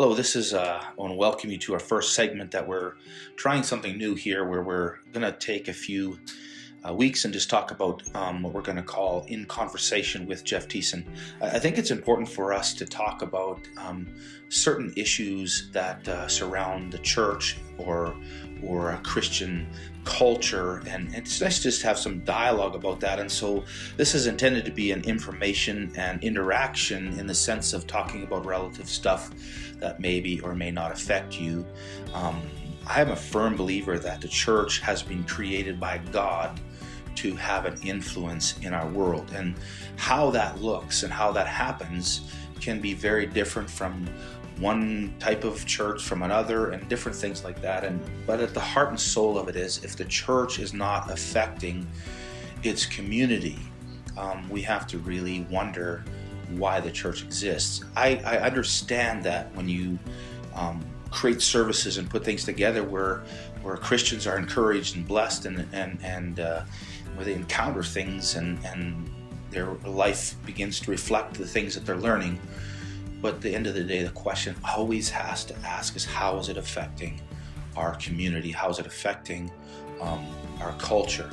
Hello, this is, uh, I want to welcome you to our first segment that we're trying something new here where we're going to take a few uh, weeks and just talk about um, what we're going to call In Conversation with Geoff Thiessen. I think it's important for us to talk about um, certain issues that uh, surround the church or or a Christian culture, and it's nice to just have some dialogue about that. And so, this is intended to be an information and interaction in the sense of talking about relative stuff that maybe or may not affect you. Um, I am a firm believer that the church has been created by God to have an influence in our world. And how that looks and how that happens can be very different from one type of church from another and different things like that and but at the heart and soul of it is if the church is not affecting its community um, we have to really wonder why the church exists i, I understand that when you um, create services and put things together where where christians are encouraged and blessed and and and uh, where they encounter things and, and their life begins to reflect the things that they're learning. But at the end of the day, the question always has to ask is how is it affecting our community? How is it affecting um, our culture?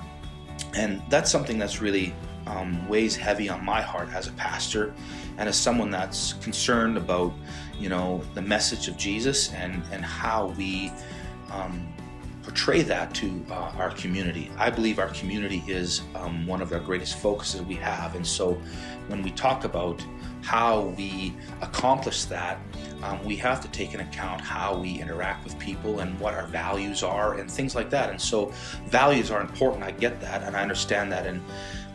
And that's something that's really um, weighs heavy on my heart as a pastor and as someone that's concerned about, you know, the message of Jesus and, and how we um, portray that to uh, our community. I believe our community is um, one of our greatest focuses we have. And so when we talk about how we accomplish that, um, we have to take into account how we interact with people and what our values are and things like that. And so values are important. I get that and I understand that. And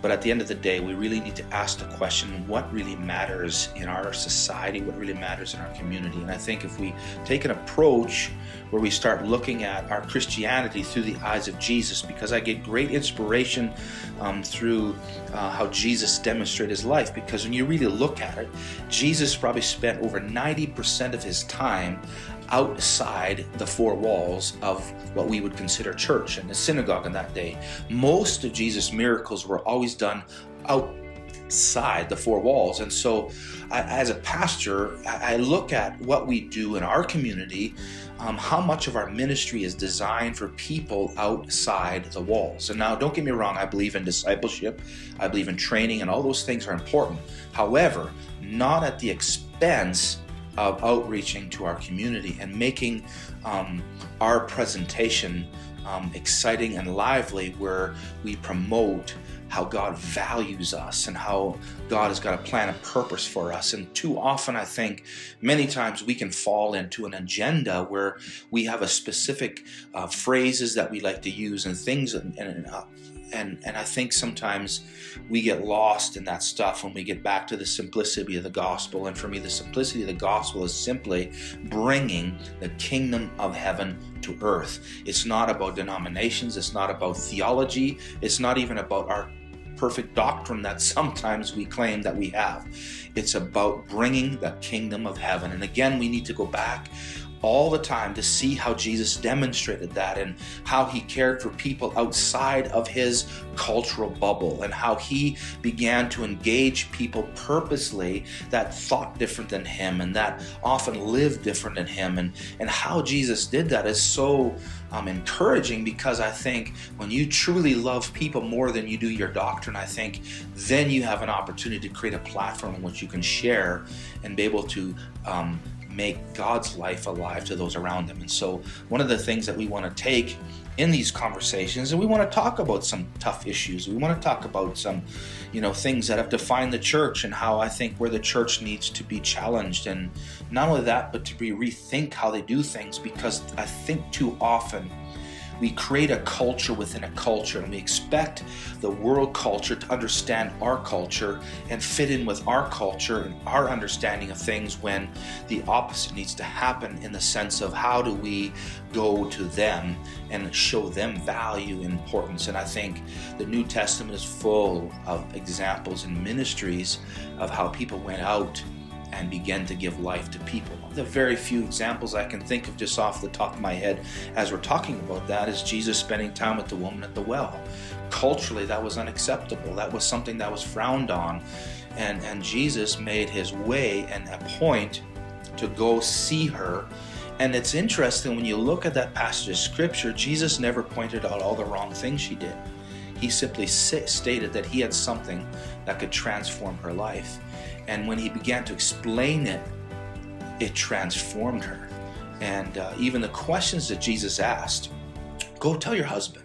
but at the end of the day, we really need to ask the question what really matters in our society, what really matters in our community. And I think if we take an approach where we start looking at our Christianity through the eyes of Jesus, because I get great inspiration um, through uh, how Jesus demonstrated his life. Because when you really look at it, Jesus probably spent over 90% of his time outside the four walls of what we would consider church and the synagogue in that day. Most of Jesus' miracles were always done outside the four walls. And so, I, as a pastor, I, I, look at what we do in our community, um, how much of our ministry is designed for people outside the walls. And now, don't get me wrong, I believe in discipleship, I believe in training, and all those things are important. However, not at the expense of outreaching to our community and making um, our presentation um, exciting and lively, where we promote how God values us and how God has got a plan and purpose for us. And too often, I think many times we can fall into an agenda where we have a specific uh, phrases that we like to use and things and, and uh, and and I think sometimes we get lost in that stuff when we get back to the simplicity of the gospel. And for me, the simplicity of the gospel is simply bringing the kingdom of heaven to earth. It's not about denominations. It's not about theology. It's not even about our perfect doctrine that sometimes we claim that we have. It's about bringing the kingdom of heaven. And again, we need to go back all the time to see how Jesus demonstrated that and how he cared for people outside of his cultural bubble and how he began to engage people purposely that thought different than him and that often lived different than him. And and how Jesus did that is so um, encouraging because I think when you truly love people more than you do your doctrine, I think then you have an opportunity to create a platform in which you can share and be able to um, make God's life alive to those around them. And so, one of the things that we want to take in these conversations, and we want to talk about some tough issues. We want to talk about some, you know, things that have defined the church and how I think where the church needs to be challenged. And not only that, but to be rethink how they do things because I think too often we create a culture within a culture and we expect the world culture to understand our culture and fit in with our culture and our understanding of things when the opposite needs to happen in the sense of how do we go to them and show them value and importance. And I think the New Testament is full of examples and ministries of how people went out and begin to give life to people. The very few examples I can think of just off the top of my head as we're talking about that is Jesus spending time with the woman at the well. Culturally, that was unacceptable. That was something that was frowned on. And, and Jesus made his way and a point to go see her. And it's interesting when you look at that passage of scripture, Jesus never pointed out all the wrong things she did. He simply stated that he had something that could transform her life. And when he began to explain it, it transformed her. And uh, even the questions that Jesus asked go tell your husband.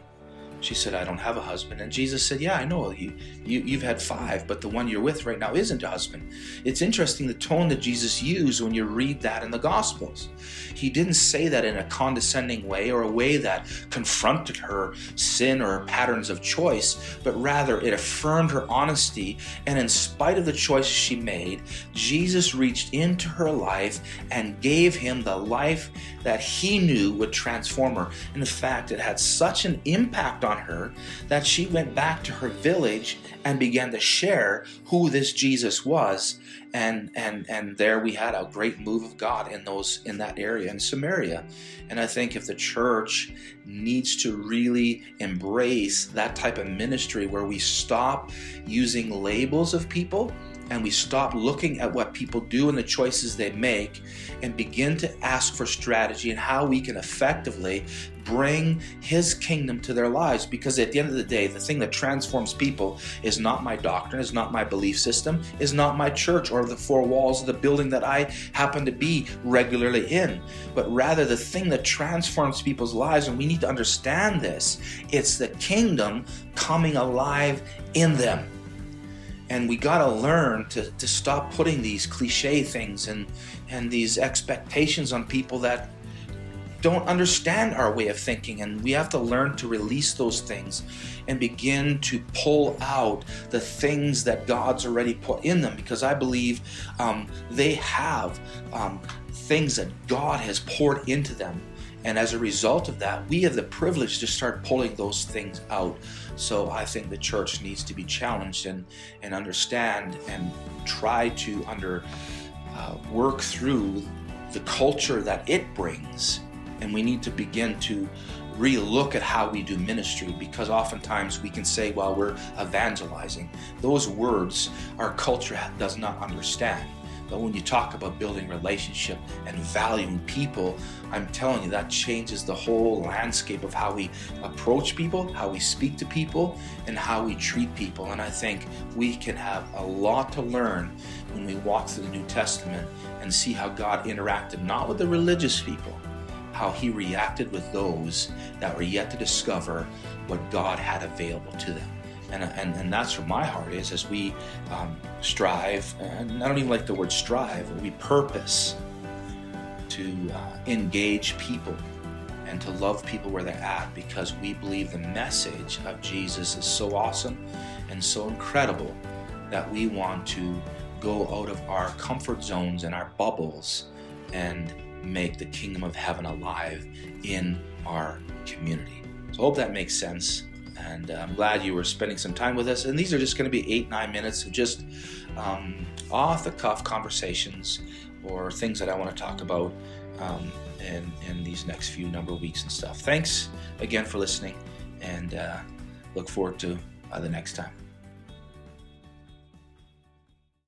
She said, I don't have a husband. And Jesus said, Yeah, I know. You, you, you've had five, but the one you're with right now isn't a husband. It's interesting the tone that Jesus used when you read that in the Gospels. He didn't say that in a condescending way or a way that confronted her sin or her patterns of choice, but rather it affirmed her honesty. And in spite of the choices she made, Jesus reached into her life and gave him the life that he knew would transform her. In fact, it had such an impact on her that she went back to her village and began to share who this Jesus was. And and and there we had a great move of God in those in that area in Samaria. And I think if the church needs to really embrace that type of ministry where we stop using labels of people and we stop looking at what people do and the choices they make and begin to ask for strategy and how we can effectively bring his kingdom to their lives. Because at the end of the day the thing that transforms people is not my doctrine is not my belief system is not my church or the four walls of the building that i happen to be regularly in. But rather the thing that transforms people's lives and we need to understand this it's the kingdom coming alive in them and we got to learn to, to stop putting these cliche things and and these expectations on people that don't understand our way of thinking. And we have to learn to release those things and begin to pull out the things that god's already put in them. Because i believe um, they have um, things that god has poured into them and as a result of that, we have the privilege to start pulling those things out. So I think the church needs to be challenged and, and understand and try to under uh, work through the culture that it brings. And we need to begin to relook at how we do ministry because oftentimes we can say, well, we're evangelizing. Those words our culture does not understand. But when you talk about building relationship and valuing people, I'm telling you that changes the whole landscape of how we approach people, how we speak to people, and how we treat people. And I think we can have a lot to learn when we walk through the New Testament and see how God interacted not with the religious people, how he reacted with those that were yet to discover what God had available to them and, and, and that's where my heart is as we um, strive and i don't even like the word strive we purpose to uh, engage people and to love people where they're at because we believe the message of jesus is so awesome and so incredible that we want to go out of our comfort zones and our bubbles and make the kingdom of heaven alive in our community. So i hope that makes sense and uh, I'm glad you were spending some time with us. And these are just going to be eight, nine minutes of just um, off the cuff conversations or things that I want to talk about um, in, in these next few number of weeks and stuff. Thanks again for listening, and uh, look forward to uh, the next time.